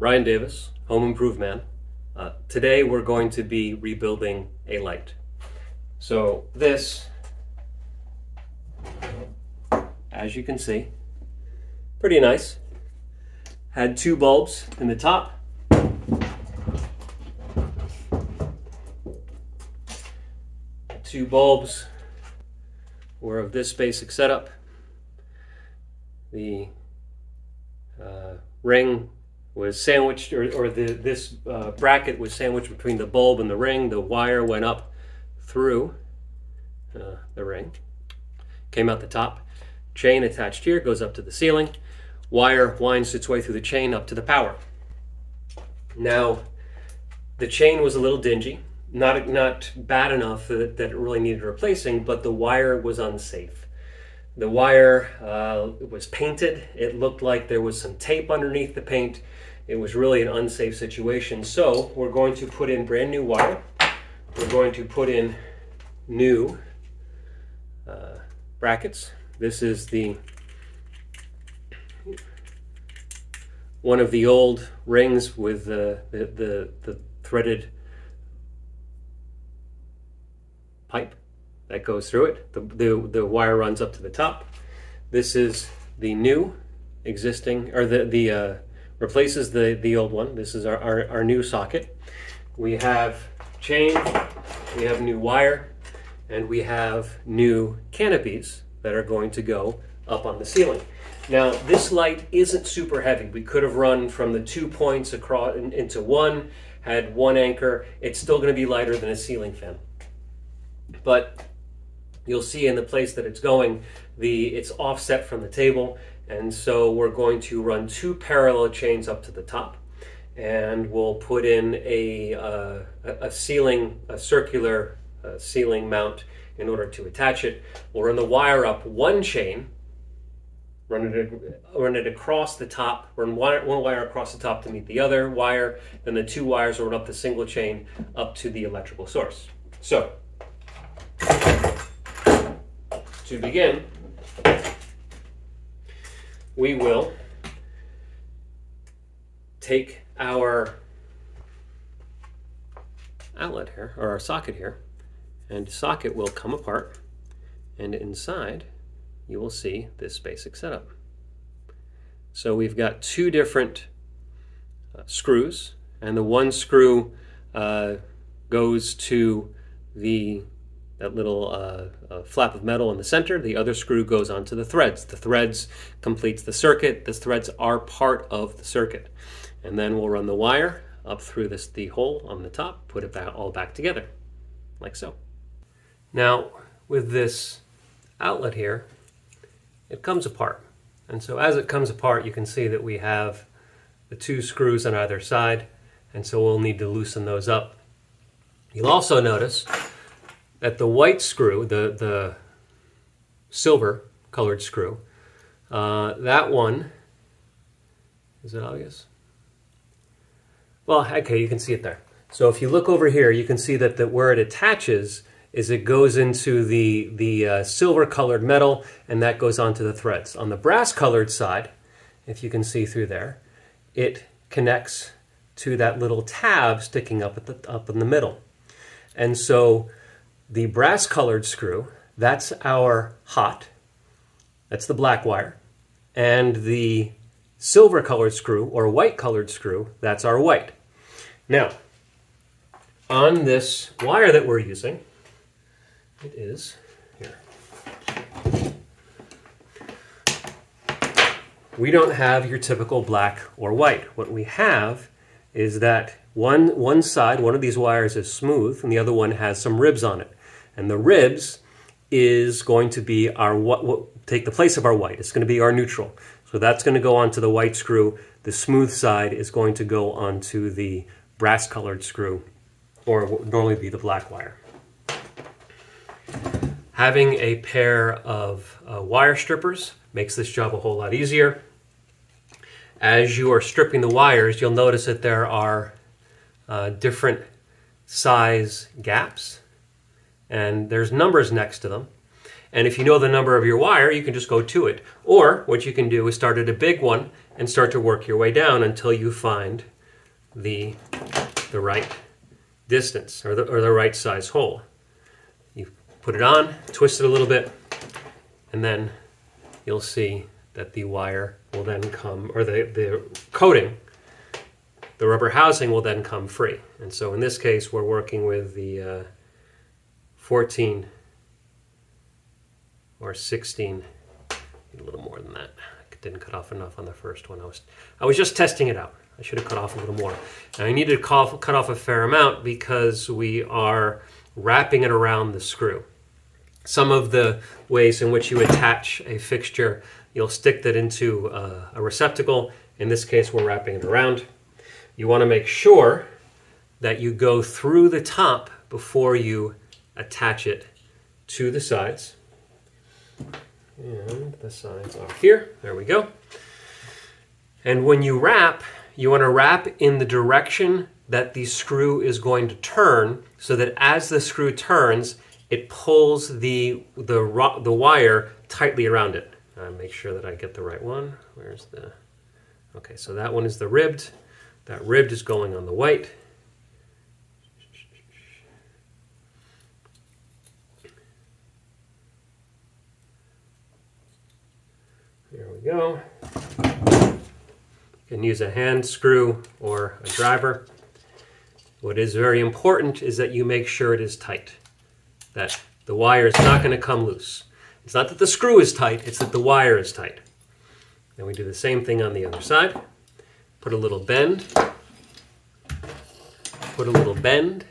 Ryan Davis, Home ImproveMan. Uh, today we're going to be rebuilding a light. So this, as you can see, pretty nice. Had two bulbs in the top. Two bulbs were of this basic setup. The uh, ring was sandwiched, or, or the, this uh, bracket was sandwiched between the bulb and the ring. The wire went up through uh, the ring, came out the top. Chain attached here goes up to the ceiling. Wire winds its way through the chain up to the power. Now, the chain was a little dingy, not not bad enough that, that it really needed replacing, but the wire was unsafe. The wire uh, was painted. It looked like there was some tape underneath the paint. It was really an unsafe situation. So we're going to put in brand new wire. We're going to put in new uh, brackets. This is the one of the old rings with the, the, the, the threaded pipe that goes through it. The, the, the wire runs up to the top. This is the new existing, or the, the uh, replaces the, the old one. This is our, our, our new socket. We have chain, we have new wire, and we have new canopies that are going to go up on the ceiling. Now, this light isn't super heavy. We could have run from the two points across into one, had one anchor. It's still going to be lighter than a ceiling fan. But you'll see in the place that it's going, the it's offset from the table. And so we're going to run two parallel chains up to the top. And we'll put in a, uh, a ceiling, a circular uh, ceiling mount in order to attach it. We'll run the wire up one chain, run it, run it across the top, run wire, one wire across the top to meet the other wire, then the two wires will run up the single chain up to the electrical source. So, to begin, we will take our outlet here, or our socket here, and socket will come apart, and inside you will see this basic setup. So we've got two different uh, screws, and the one screw uh, goes to the that little uh, uh, flap of metal in the center. The other screw goes onto the threads. The threads completes the circuit. The threads are part of the circuit. And then we'll run the wire up through this the hole on the top, put it back, all back together, like so. Now, with this outlet here, it comes apart. And so as it comes apart, you can see that we have the two screws on either side, and so we'll need to loosen those up. You'll also notice that the white screw, the, the silver colored screw, uh, that one, is it obvious? Well, okay, you can see it there. So if you look over here, you can see that the, where it attaches is it goes into the, the uh, silver colored metal and that goes onto the threads. On the brass colored side, if you can see through there, it connects to that little tab sticking up, at the, up in the middle. And so the brass colored screw, that's our hot, that's the black wire. And the silver colored screw or white colored screw, that's our white. Now, on this wire that we're using, it is here. We don't have your typical black or white. What we have is that one, one side, one of these wires is smooth and the other one has some ribs on it. And the ribs is going to be our what, what take the place of our white. It's going to be our neutral. So that's going to go onto the white screw. The smooth side is going to go onto the brass colored screw or what would normally be the black wire. Having a pair of uh, wire strippers makes this job a whole lot easier. As you are stripping the wires, you'll notice that there are uh, different size gaps and there's numbers next to them. And if you know the number of your wire, you can just go to it. Or what you can do is start at a big one and start to work your way down until you find the, the right distance or the, or the right size hole. You put it on, twist it a little bit, and then you'll see that the wire will then come, or the, the coating, the rubber housing will then come free. And so in this case, we're working with the uh, 14 or 16, a little more than that. I didn't cut off enough on the first one. I was, I was just testing it out. I should have cut off a little more. And I needed to cut off a fair amount because we are wrapping it around the screw. Some of the ways in which you attach a fixture, you'll stick that into uh, a receptacle. In this case, we're wrapping it around. You want to make sure that you go through the top before you attach it to the sides. And the sides are here. There we go. And when you wrap, you want to wrap in the direction that the screw is going to turn so that as the screw turns, it pulls the, the, the wire tightly around it. Uh, make sure that I get the right one. Where's the... Okay, so that one is the ribbed. That ribbed is going on the white. There we go. You can use a hand screw or a driver. What is very important is that you make sure it is tight, that the wire is not going to come loose. It's not that the screw is tight, it's that the wire is tight. Then we do the same thing on the other side. Put a little bend, put a little bend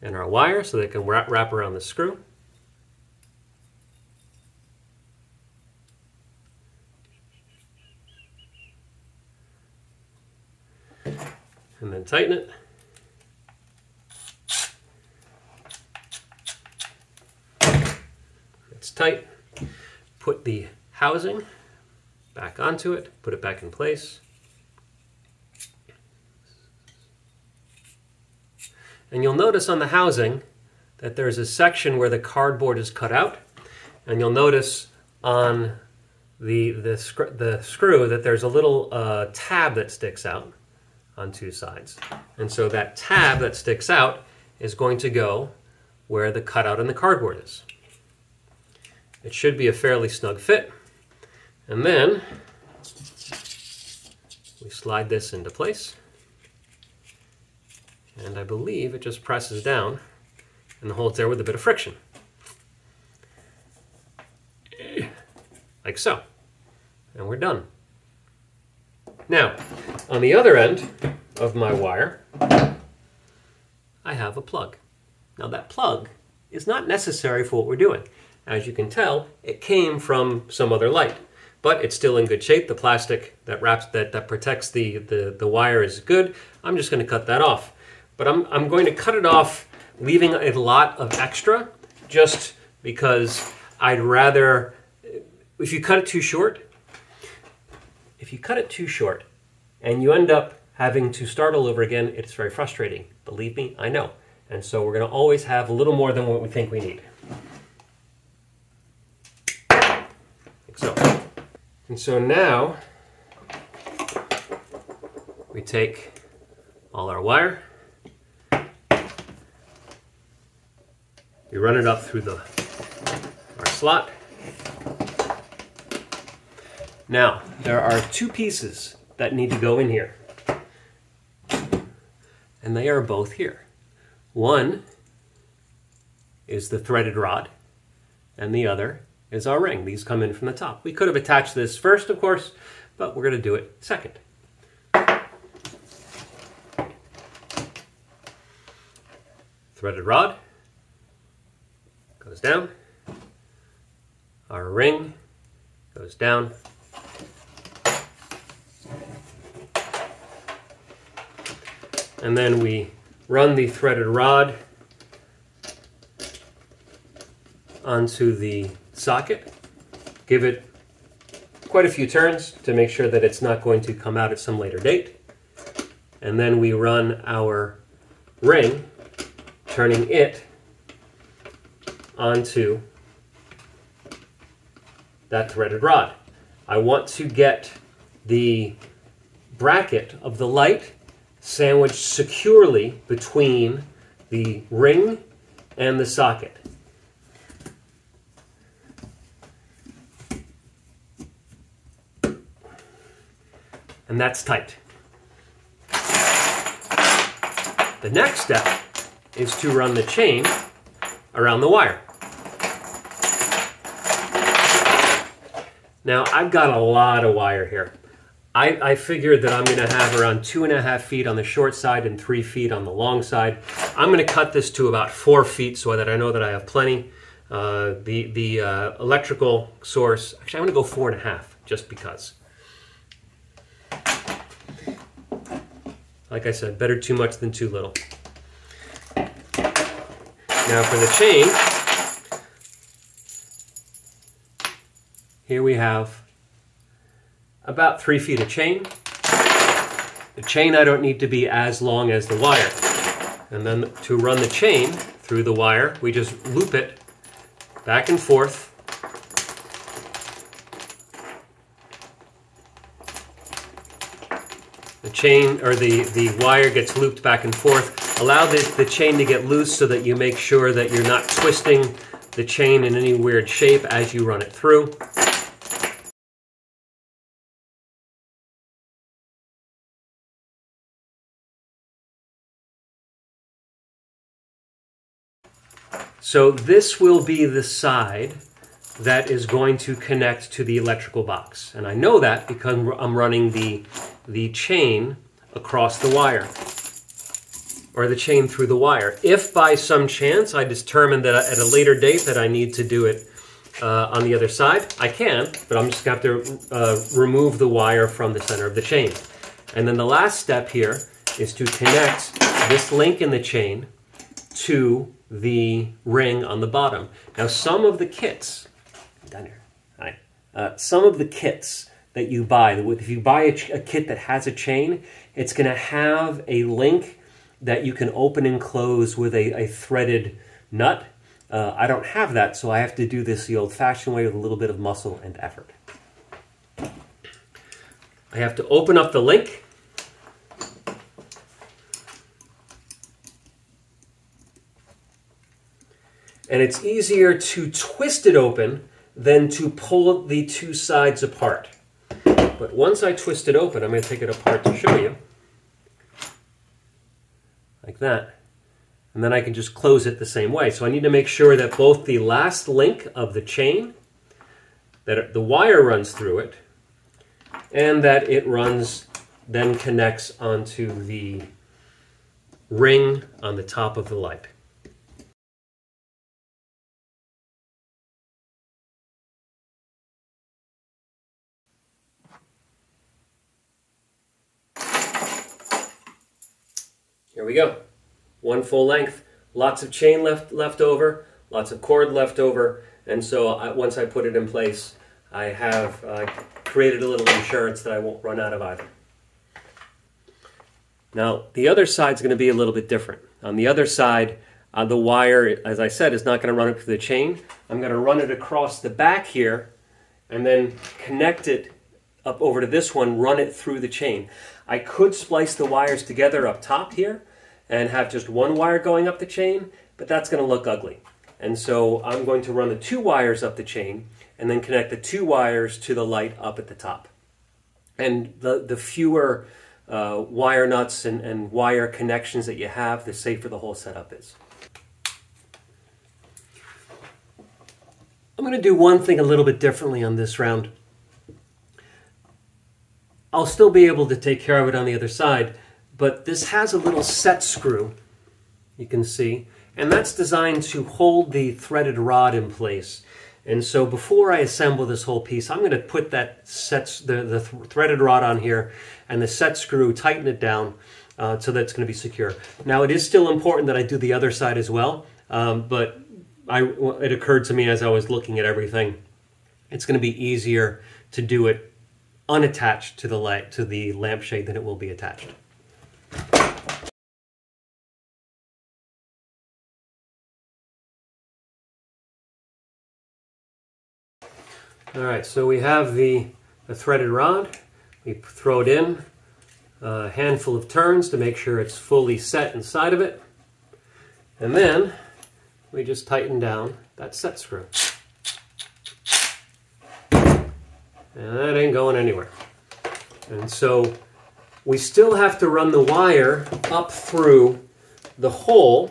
in our wire so that it can wrap, wrap around the screw. And tighten it. It's tight. Put the housing back onto it, put it back in place. And you'll notice on the housing that there's a section where the cardboard is cut out. And you'll notice on the, the, the screw that there's a little uh, tab that sticks out on two sides. And so that tab that sticks out is going to go where the cutout in the cardboard is. It should be a fairly snug fit. And then we slide this into place. And I believe it just presses down and holds there with a bit of friction. Like so. And we're done. Now, on the other end of my wire, I have a plug. Now that plug is not necessary for what we're doing. As you can tell, it came from some other light, but it's still in good shape. The plastic that wraps that, that protects the, the, the wire is good. I'm just gonna cut that off. But I'm, I'm going to cut it off leaving a lot of extra just because I'd rather, if you cut it too short, if you cut it too short and you end up having to start all over again, it's very frustrating. Believe me, I know. And so we're going to always have a little more than what we think we need. Like so. And so now we take all our wire, we run it up through the our slot, now, there are two pieces that need to go in here. And they are both here. One is the threaded rod, and the other is our ring. These come in from the top. We could have attached this first, of course, but we're going to do it second. Threaded rod goes down. Our ring goes down. And then we run the threaded rod onto the socket, give it quite a few turns to make sure that it's not going to come out at some later date. And then we run our ring, turning it onto that threaded rod. I want to get the bracket of the light sandwiched securely between the ring and the socket. And that's tight. The next step is to run the chain around the wire. Now I've got a lot of wire here. I, I figured that I'm going to have around two and a half feet on the short side and three feet on the long side. I'm going to cut this to about four feet so that I know that I have plenty. Uh, the the uh, electrical source, actually I'm to go four and a half just because. Like I said, better too much than too little. Now for the chain, here we have about three feet of chain. The chain I don't need to be as long as the wire. And then to run the chain through the wire, we just loop it back and forth. The chain or the, the wire gets looped back and forth Allow the, the chain to get loose so that you make sure that you're not twisting the chain in any weird shape as you run it through. So this will be the side that is going to connect to the electrical box. And I know that because I'm running the, the chain across the wire or the chain through the wire. If by some chance I determine that at a later date that I need to do it uh, on the other side, I can, but I'm just to have to uh, remove the wire from the center of the chain. And then the last step here is to connect this link in the chain to the ring on the bottom. Now some of the kits, down here, hi, uh, some of the kits that you buy, if you buy a, a kit that has a chain, it's going to have a link that you can open and close with a, a threaded nut. Uh, I don't have that, so I have to do this the old-fashioned way with a little bit of muscle and effort. I have to open up the link. And it's easier to twist it open than to pull the two sides apart. But once I twist it open, I'm going to take it apart to show you like that. And then I can just close it the same way. So I need to make sure that both the last link of the chain, that the wire runs through it, and that it runs, then connects onto the ring on the top of the light. Here we go. One full length. Lots of chain left, left over, lots of cord left over, and so I, once I put it in place, I have uh, created a little insurance that I won't run out of either. Now, the other side is going to be a little bit different. On the other side, uh, the wire, as I said, is not going to run up to the chain. I'm going to run it across the back here and then connect it up over to this one, run it through the chain. I could splice the wires together up top here and have just one wire going up the chain, but that's going to look ugly. And so I'm going to run the two wires up the chain and then connect the two wires to the light up at the top. And the, the fewer uh, wire nuts and, and wire connections that you have, the safer the whole setup is. I'm going to do one thing a little bit differently on this round. I'll still be able to take care of it on the other side, but this has a little set screw, you can see, and that's designed to hold the threaded rod in place. And so before I assemble this whole piece, I'm going to put that set, the, the th threaded rod on here and the set screw, tighten it down uh, so that it's going to be secure. Now it is still important that I do the other side as well, um, but I, it occurred to me as I was looking at everything, it's going to be easier to do it unattached to the light to the lampshade than it will be attached. All right, so we have the, the threaded rod. We throw it in, a handful of turns to make sure it's fully set inside of it. And then we just tighten down that set screw. And that ain't going anywhere. And so we still have to run the wire up through the hole.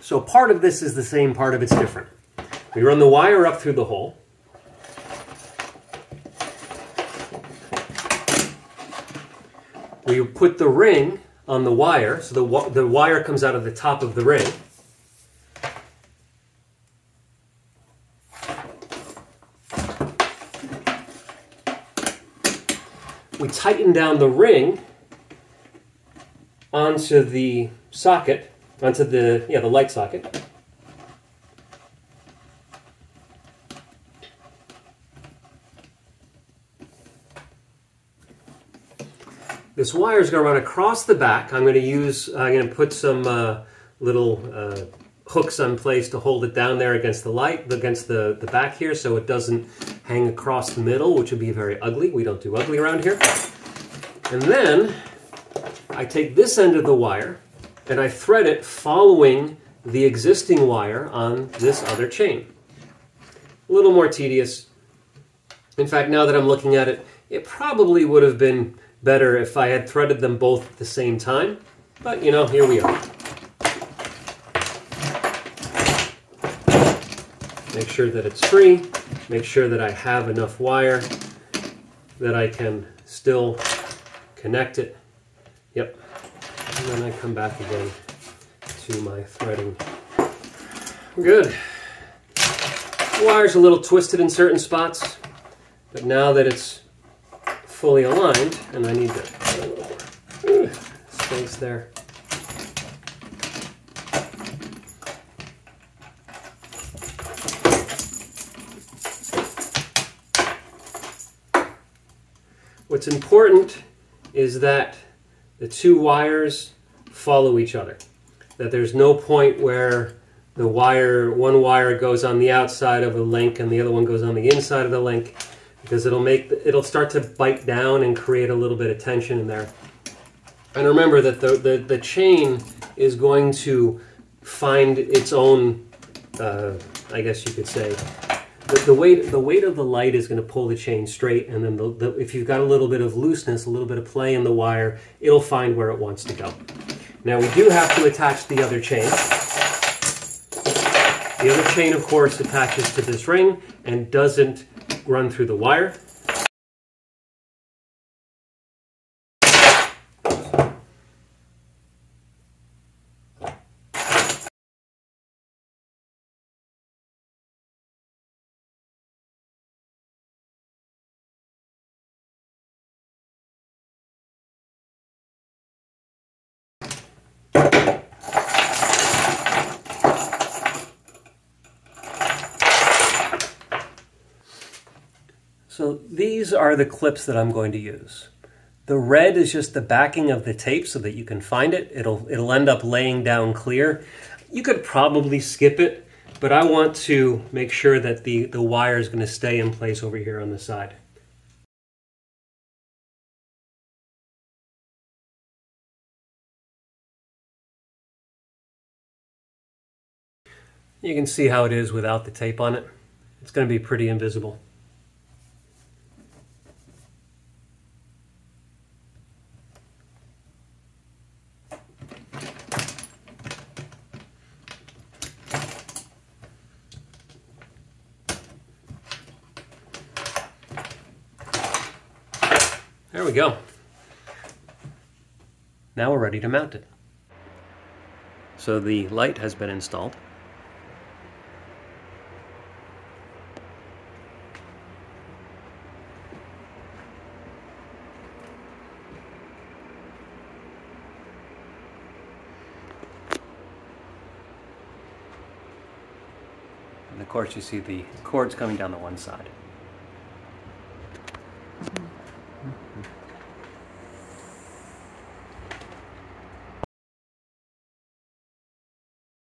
So part of this is the same, part of it's different. We run the wire up through the hole. We put the ring on the wire, so the, the wire comes out of the top of the ring. Tighten down the ring onto the socket, onto the, yeah, the light socket. This wire is going to run across the back. I'm going to use, I'm going to put some uh, little uh, hooks on place to hold it down there against the light, against the, the back here so it doesn't hang across the middle, which would be very ugly. We don't do ugly around here. And then I take this end of the wire and I thread it following the existing wire on this other chain. A little more tedious. In fact, now that I'm looking at it, it probably would have been better if I had threaded them both at the same time. But, you know, here we are. Make sure that it's free. Make sure that I have enough wire that I can still connect it. Yep. And then I come back again to my threading. Good. The wire's a little twisted in certain spots, but now that it's fully aligned, and I need to more uh, space there. What's important is that the two wires follow each other. That there's no point where the wire, one wire goes on the outside of a link and the other one goes on the inside of the link because it'll make it'll start to bite down and create a little bit of tension in there. And remember that the the, the chain is going to find its own, uh, I guess you could say, the, the, weight the weight of the light is going to pull the chain straight, and then the, the, if you've got a little bit of looseness, a little bit of play in the wire, it'll find where it wants to go. Now we do have to attach the other chain. The other chain, of course, attaches to this ring and doesn't run through the wire. So these are the clips that I'm going to use. The red is just the backing of the tape so that you can find it. It'll, it'll end up laying down clear. You could probably skip it, but I want to make sure that the, the wire is going to stay in place over here on the side. You can see how it is without the tape on it. It's going to be pretty invisible. There we go. Now we're ready to mount it. So the light has been installed. Of course you see the cords coming down the one side.